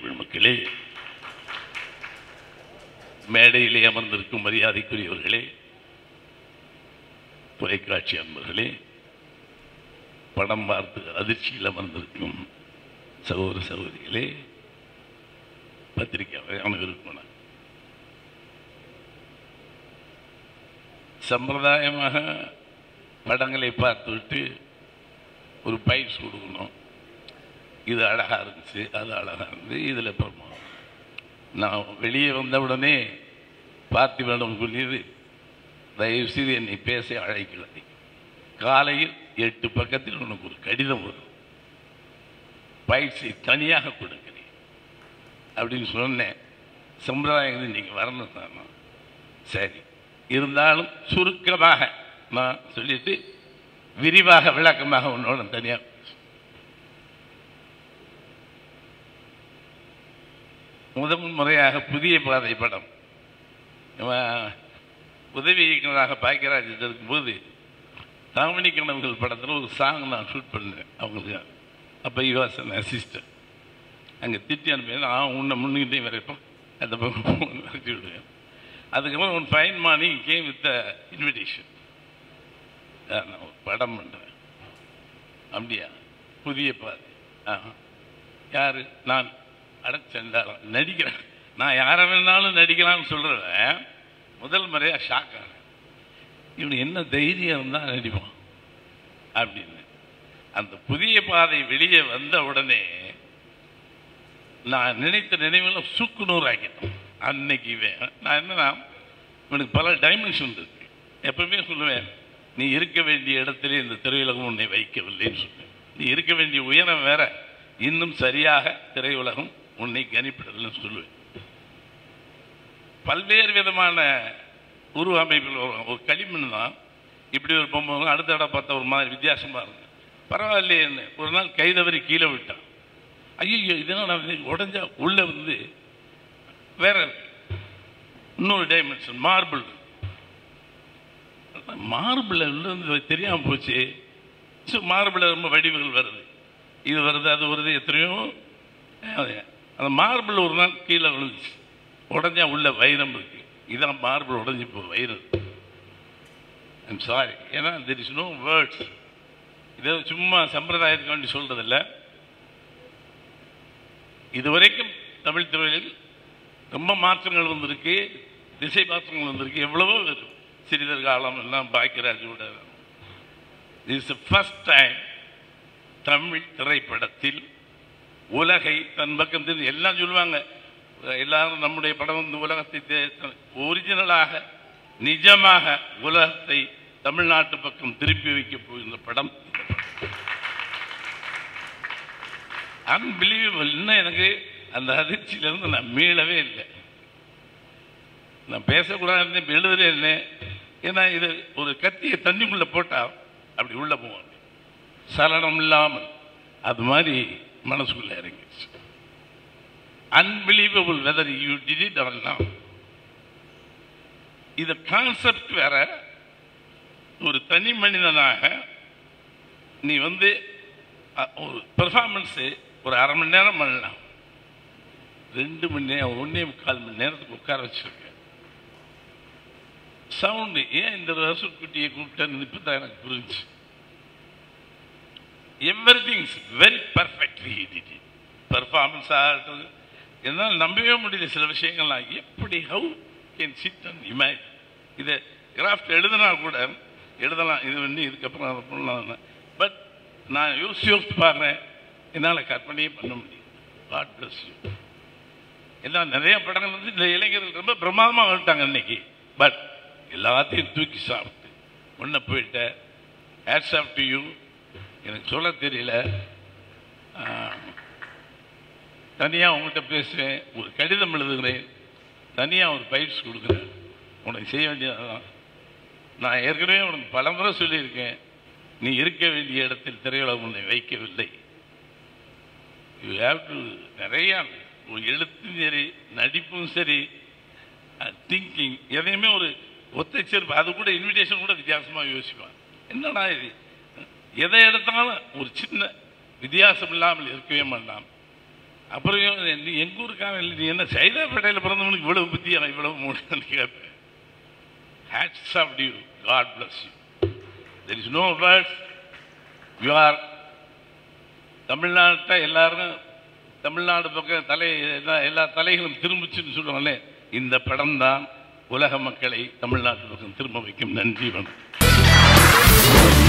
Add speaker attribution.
Speaker 1: தமிழ் மக்களே மேடையிலே அமர்ந்திருக்கும் மரியாதைக்குரியவர்களே தொலைக்காட்சி அன்பர்களே படம் பார்த்து அதிர்ச்சியில் அமர்ந்திருக்கும் சகோதர சகோதரிகளே பத்திரிகை அனைவருக்கும் வணக்கம். சம்பிரதாயமாக படங்களை பார்த்துவிட்டு ஒரு பயிற்சி கொடுக்கணும் இது அழகா இருந்துச்சு அது அழகா இருந்துச்சு இதில் பிரமா நான் வெளியே வந்த உடனே பார்த்திபனிடம் சொல்லியது தயவு செய்து என்னை பேச அழைக்கலை. காலையில் எட்டு பக்கத்தில் உனக்கு ஒரு கடிதம் வரும். பயிற்சி தனியாக கொடுக்குறேன். அப்படின்னு சொன்னேன். சம்பிரதாயம் நீங்கள் வரணும் தானே சரி. இருந்தாலும் சுருக்கமாக நான் சொல்லிட்டு விரிவாக விளக்கமாக உன்னோட தனியாக முதல் முறையாக புதிய பாதை படம். உதவி இயக்குநராக பாக்கியராஜ் இருக்கும்போது ராமணி கனவுகள் படத்தில் ஒரு சாங் நான் ஷூட் பண்ணேன் அவங்களுக்கு. அப்போ யுவாசன் அசிஸ்டன்ட் அங்கே திட்டி அனுப்பி நான் உன்னை முன்னிட்டே வரைப்போம் அந்த பக்கம் வரைச்சி விடுவேன். அதுக்கப்புறம் one fine morning came with invitation நான் ஒரு படம் பண்ணுறேன் அப்படியா? புதிய பாதை. ஆ யார்? நான். அடச்சென்றாலும் நடிக்கிறேன். நான் யாரை வேணாலும் நடிக்கலாம்னு சொல்கிறவன் முதல் முறையாக ஷாக் ஆனேன் இவனு என்ன தைரியம் தான் நடிப்பான் அப்படின்னு. அந்த புதிய பாதை வெளியே வந்த உடனே நான் நினைத்த நினைவுகளை சுக்கு ஆக்கிட்டேன். அன்னைக்கு நான் என்னன்னா இவனுக்கு பல டைமென்ஷன் இருக்கு. எப்பவுமே சொல்லுவேன் நீ இருக்க வேண்டிய இடத்துல இந்த திரையுலகம் உன்னை வைக்கவில்லைன்னு சொல்லுவேன். நீ இருக்க வேண்டிய உயரம் வேற. இன்னும் சரியாக திரையுலகம் உன்னை கணிப்பிடலன்னு சொல்லுவேன். பல்வேறு விதமான உருவ அமைப்பில் வரும். ஒரு களிமண் தான். இப்படி ஒரு பொம்மை வரும். அடுத்த இடம் பார்த்தா ஒரு மாதிரி வித்தியாசமாக இருக்கு. பரவாயில்லையேன்னு ஒரு நாள் கைதவறி கீழே விட்டான். ஐயோ இதெல்லாம் நான் உடஞ்சா உள்ளே வந்து வேற இன்னொரு டைமென்ஷன் மார்பிள் மார்பிள் வந்து தெரியாமல் போச்சு. ஸோ மார்பிள் ரொம்ப வடிவுகள் வருது. இது வருது அது வருது எத்தனையோ அந்த மார்பிள் ஒரு நாள் கீழே விழுந்துச்சு. உடஞ்சா உள்ள வைரம் இருக்கு. இதான் மார்பிள் உடஞ்சி இப்போ வைரம். ஐம் சாரி ஏன்னா தெர் இஸ் நோ வேர்ட்ஸ் இதை சும்மா சம்பிரதாயத்துக்கு வேண்டி சொல்கிறதில்ல இதுவரைக்கும் தமிழ் துறையில் ரொம்ப மாற்றங்கள் வந்திருக்கு. திசை மாற்றங்கள் வந்திருக்கு. எவ்வளவோ வரும் சிறிதர் காலம் எல்லாம் பாக்கியராஜோட இஸ் ஃபஸ்ட் டைம் தமிழ் திரைப்படத்தில் உலகை தன் பக்கம் திரும்பி எல்லாம் சொல்லுவாங்க. எல்லாரும் நம்முடைய படம் வந்து உலகத்தை ஒரிஜினலாக நிஜமாக உலகத்தை தமிழ்நாட்டு பக்கம் திருப்பி வைக்க போகின்ற படம் அன்பிலீவபிள் இன்னும் எனக்கு அந்த அதிர்ச்சியிலிருந்து நான் மீளவே இல்லை. நான் பேசக்கூடாது இப்ப இல்லை ஏன்னா இது ஒரு கத்தியை தண்ணிக்குள்ளே போட்டால் அப்படி உள்ளே போவாங்க சலனம் இல்லாமல். அது மாதிரி மனசுக்குள்ள இறங்கிடுச்சு. Unbelievable whether you did it or now இது கான்செப்ட் வேற. ஒரு தனி மனிதனாக நீ வந்து ஒரு பெர்ஃபார்மன்ஸு ஒரு அரை மணி நேரம் பண்ணலாம். ரெண்டு மணி நேரம் ஒன்றே முக்கால் மணி நேரத்துக்கு உட்கார வச்சிருக்க. சவுண்டு ஏன் இந்த ரசூல் குட்டியை கூப்பிட்டேன்னு இப்போ தான் எனக்கு புரிஞ்சு every things very perfectly did performance ஆகட்டும் என்னால் நம்பவே முடியல சில விஷயங்கள்லாம். எப்படி how can sit and image இதை கிராஃப்ட் எழுதினா கூட எழுதலாம். இது வந்து இதுக்கப்புறம் அதை பண்ணலாம். பட் நான் யோசிச்சு யோசித்து பாடுறேன் என்னால் கற்பனையே பண்ண முடியும் காட் பிளஸ் யூ எல்லாம் நிறைய படங்கள் வந்து இந்த இளைஞர்கள் ரொம்ப பிரமாதமாக வந்துட்டாங்க இன்னைக்கு. பட் எல்லாத்தையும் தூக்கி சாப்பிட்டு ஒன்றை போயிட்ட. ஹேட்ஸ் ஆஃப் டு யூ எனக்கு சொல்ல தெரியல. தனியாக உங்கள்கிட்ட பேசுவேன் ஒரு கடிதம் எழுதுகிறேன். தனியாக ஒரு பயிற்சி கொடுக்குறேன். உனக்கு செய்ய வேண்டியதுதான். நான் ஏற்கனவே உனக்கு பலமுறை சொல்லியிருக்கேன். நீ இருக்க வேண்டிய இடத்தில் திரையுலகம் உன்னை வைக்கவில்லை. யூ ஹேவ் டு நிறையா ஒரு எழுத்தும் சரி நடிப்பும் சரி திங்கிங் எதையுமே ஒரு ஒத்தைச்சேர்ப்பு அது கூட இன்விடேஷன் கூட வித்தியாசமாக யோசிப்பான். என்னடா இது? எதை எடுத்தாலும் ஒரு சின்ன வித்தியாசம் இல்லாமல் இருக்கவே மாட்டான். அப்புறம் நீ எங்கள் ஊருக்காக இல்லை நீ என்ன சைதாப்பேட்டையில் பிறந்தவனுக்கு இவ்வளவு புத்தியா இவ்வளவு மூணு கேட்பேன். Hats of you got bless you there is no words you are தமிழ்நாட்டை எல்லாரும் தமிழ்நாடு பக்கம் தலை எல்லா எல்லா தலைகளும் திரும்பிச்சுன்னு சொல்லுவாங்களே இந்த படம் தான் உலக மக்களை தமிழ்நாட்டு பக்கம் திரும்ப வைக்கும். நன்றி வணக்கம்.